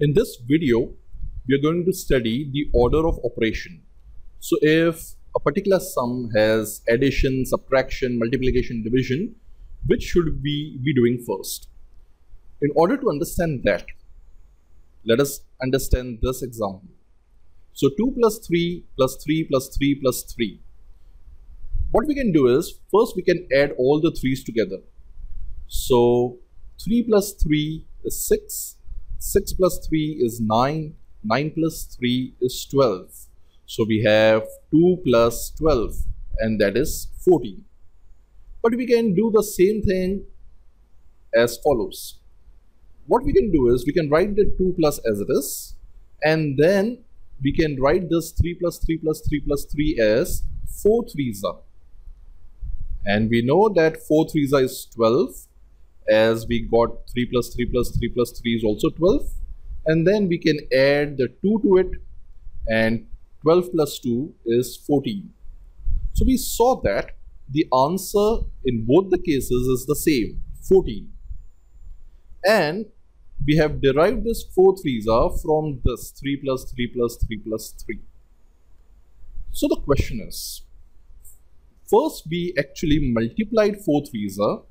In this video, we are going to study the order of operation. So if a particular sum has addition, subtraction, multiplication, division, which should we be doing first? In order to understand that, let us understand this example. So 2 plus 3 plus 3 plus 3 plus 3. What we can do is, first we can add all the 3's together. So 3 plus 3 is 6, 6 plus 3 is 9, 9 plus 3 is 12. So we have 2 plus 12 and that is 14. But we can do the same thing as follows. What we can do is we can write the 2 plus as it is and then we can write this 3 plus 3 plus 3 plus 3 as 4 threes are. And we know that 4 threes are is 12 as we got 3 plus 3 plus 3 plus 3 is also 12 and then we can add the 2 to it and 12 plus 2 is 14. So we saw that the answer in both the cases is the same 14 and we have derived this 4 threes are from this 3 plus 3 plus 3 plus 3. So the question is, first we actually multiplied 4 threes are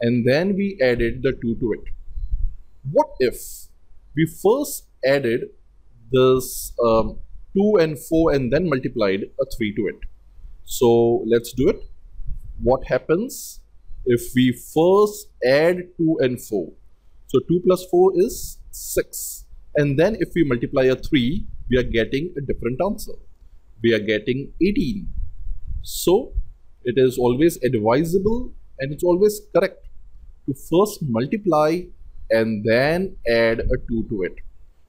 and then we added the 2 to it. What if we first added this um, 2 and 4 and then multiplied a 3 to it? So let's do it. What happens if we first add 2 and 4? So 2 plus 4 is 6. And then if we multiply a 3, we are getting a different answer. We are getting 18. So it is always advisable and it's always correct to first multiply and then add a 2 to it.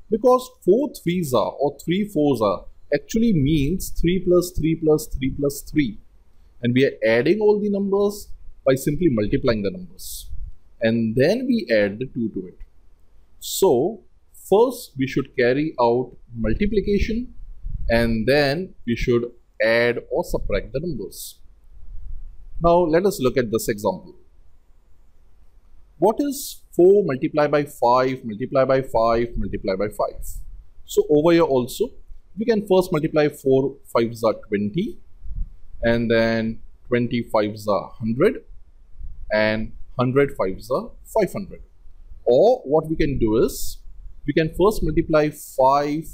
Because 4 3s are or 3 4s are actually means 3 plus 3 plus 3 plus 3. And we are adding all the numbers by simply multiplying the numbers. And then we add the 2 to it. So first we should carry out multiplication and then we should add or subtract the numbers. Now let us look at this example. What is 4 multiplied by 5 multiplied by 5 multiplied by 5? So over here also we can first multiply 4 5s are 20 and then 25s are 100 and 100 5s are 500 or what we can do is we can first multiply 5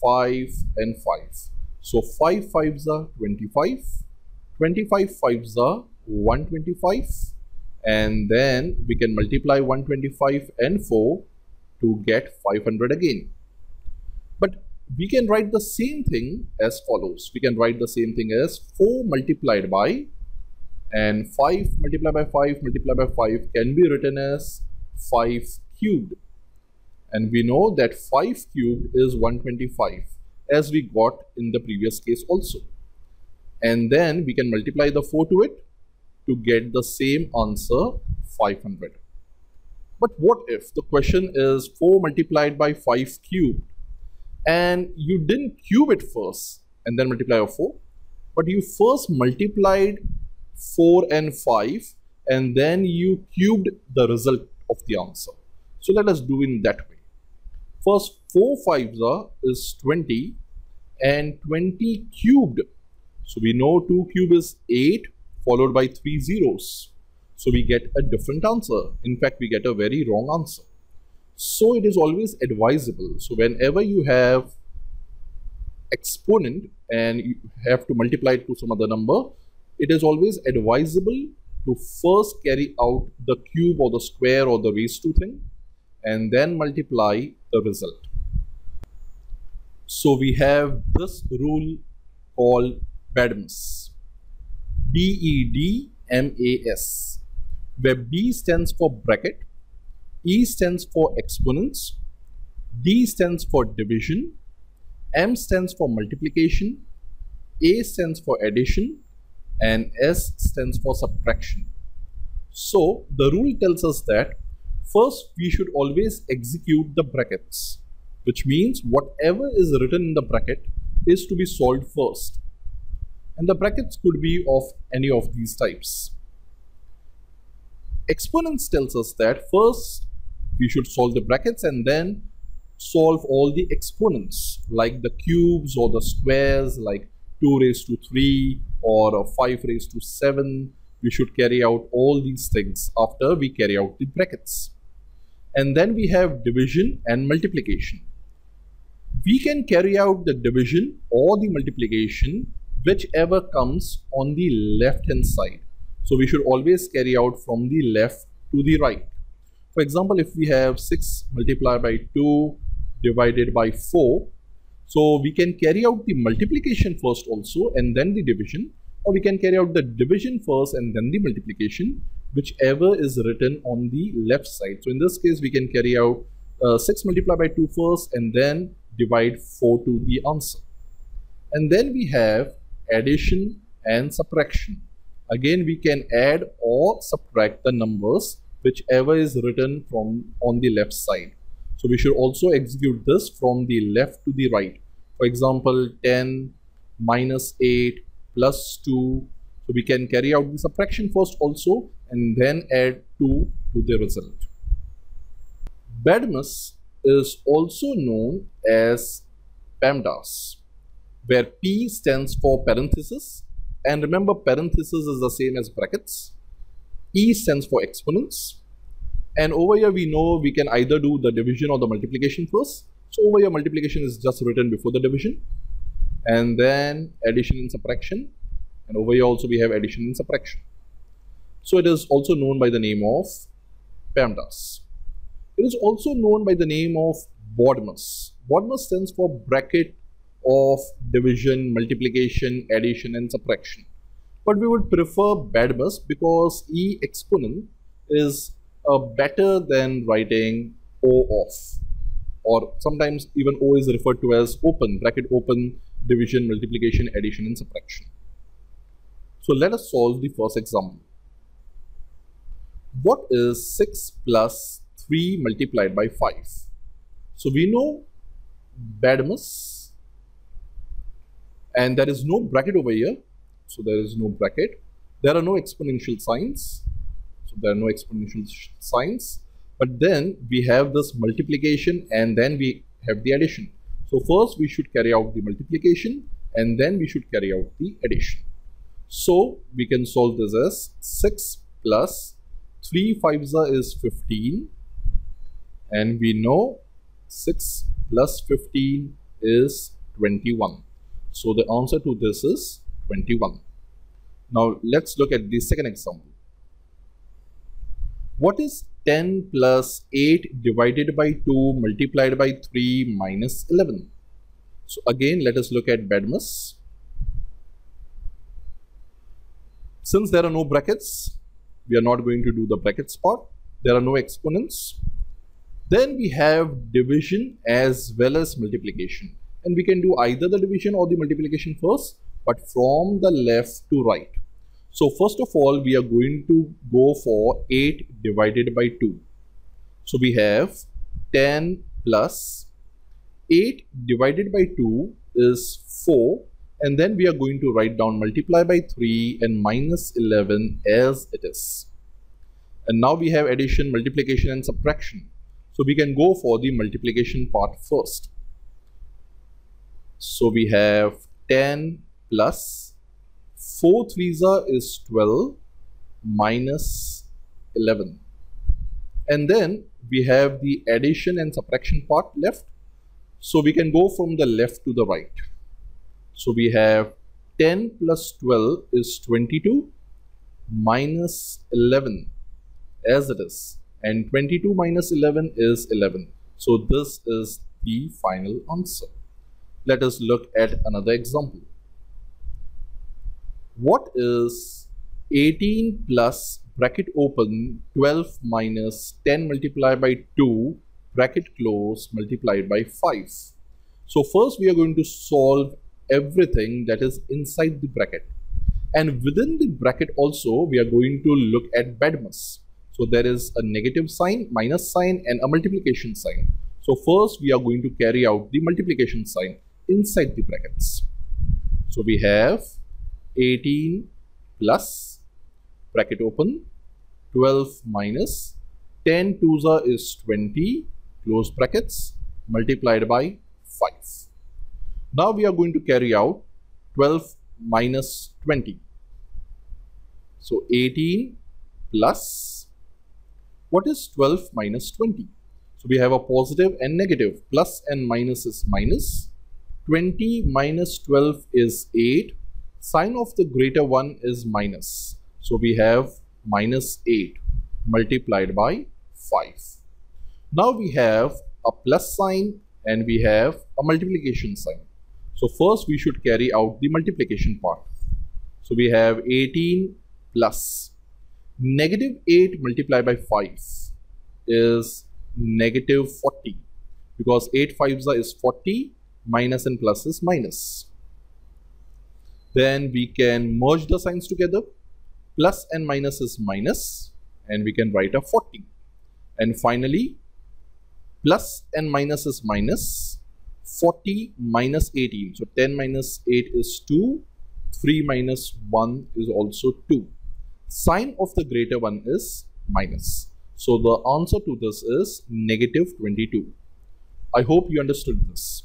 5 and 5 so 5 5s are 25 25 5s are 125 and then we can multiply 125 and 4 to get 500 again. But we can write the same thing as follows. We can write the same thing as 4 multiplied by and 5 multiplied by 5 multiplied by 5 can be written as 5 cubed. And we know that 5 cubed is 125 as we got in the previous case also. And then we can multiply the 4 to it to get the same answer 500. But what if the question is 4 multiplied by 5 cubed and you didn't cube it first and then multiply by 4 but you first multiplied 4 and 5 and then you cubed the result of the answer. So let us do in that way. First 4 5s are is 20 and 20 cubed. So we know 2 cube is 8 followed by three zeros. So we get a different answer. In fact, we get a very wrong answer. So it is always advisable. So whenever you have exponent and you have to multiply it to some other number, it is always advisable to first carry out the cube or the square or the raised to thing and then multiply the result. So we have this rule called BEDMAS. B-E-D-M-A-S where B stands for bracket, E stands for exponents, D stands for division, M stands for multiplication, A stands for addition, and S stands for subtraction. So the rule tells us that first we should always execute the brackets, which means whatever is written in the bracket is to be solved first and the brackets could be of any of these types. Exponents tells us that first we should solve the brackets and then solve all the exponents like the cubes or the squares like 2 raised to 3 or 5 raised to 7 we should carry out all these things after we carry out the brackets. And then we have division and multiplication. We can carry out the division or the multiplication whichever comes on the left hand side so we should always carry out from the left to the right for example if we have 6 multiplied by 2 divided by 4 so we can carry out the multiplication first also and then the division or we can carry out the division first and then the multiplication whichever is written on the left side. So in this case we can carry out uh, 6 multiplied by 2 first and then divide 4 to the answer. And then we have addition and subtraction. Again we can add or subtract the numbers whichever is written from on the left side. So we should also execute this from the left to the right. For example 10 minus 8 plus 2. So we can carry out the subtraction first also and then add 2 to the result. BEDMAS is also known as PEMDAS where P stands for parenthesis and remember parenthesis is the same as brackets. E stands for exponents and over here we know we can either do the division or the multiplication first. So over here multiplication is just written before the division and then addition and subtraction and over here also we have addition and subtraction. So it is also known by the name of PEMDAS. It is also known by the name of BODMAS. BODMAS stands for bracket of division, multiplication, addition and subtraction. But we would prefer BEDMAS because E exponent is uh, better than writing O off or sometimes even O is referred to as open, bracket open, division, multiplication, addition and subtraction. So let us solve the first example. What is 6 plus 3 multiplied by 5? So we know BEDMAS and there is no bracket over here. So there is no bracket. There are no exponential signs. So there are no exponential signs. But then we have this multiplication and then we have the addition. So first we should carry out the multiplication and then we should carry out the addition. So we can solve this as 6 plus 3 5s is 15 and we know 6 plus 15 is 21. So the answer to this is 21. Now let's look at the second example. What is 10 plus 8 divided by 2 multiplied by 3 minus 11? So again, let us look at BEDMAS. Since there are no brackets, we are not going to do the brackets part. There are no exponents. Then we have division as well as multiplication. And we can do either the division or the multiplication first, but from the left to right. So first of all, we are going to go for 8 divided by 2. So we have 10 plus 8 divided by 2 is 4 and then we are going to write down multiply by 3 and minus 11 as it is. And now we have addition, multiplication and subtraction. So we can go for the multiplication part first. So we have 10 plus 4 3s is 12 minus 11. And then we have the addition and subtraction part left. So we can go from the left to the right. So we have 10 plus 12 is 22 minus 11 as it is and 22 minus 11 is 11. So this is the final answer. Let us look at another example. What is 18 plus bracket open 12 minus 10 multiplied by 2 bracket close multiplied by 5. So first we are going to solve everything that is inside the bracket. And within the bracket also we are going to look at BEDMAS. So there is a negative sign, minus sign and a multiplication sign. So first we are going to carry out the multiplication sign inside the brackets. So we have 18 plus bracket open 12 minus 10 twos is 20 close brackets multiplied by 5. Now we are going to carry out 12 minus 20. So 18 plus, what is 12 minus 20? So we have a positive and negative, plus and minus is minus. 20 minus 12 is 8. Sign of the greater one is minus. So we have minus 8 multiplied by 5. Now we have a plus sign and we have a multiplication sign. So first we should carry out the multiplication part. So we have 18 plus negative 8 multiplied by 5 is negative 40 because 8 5s is 40 minus and plus is minus. Then we can merge the signs together. Plus and minus is minus and we can write a 40 and finally plus and minus is minus 40 minus 18 so 10 minus 8 is 2 3 minus 1 is also 2 sign of the greater one is minus. So the answer to this is negative 22 i hope you understood this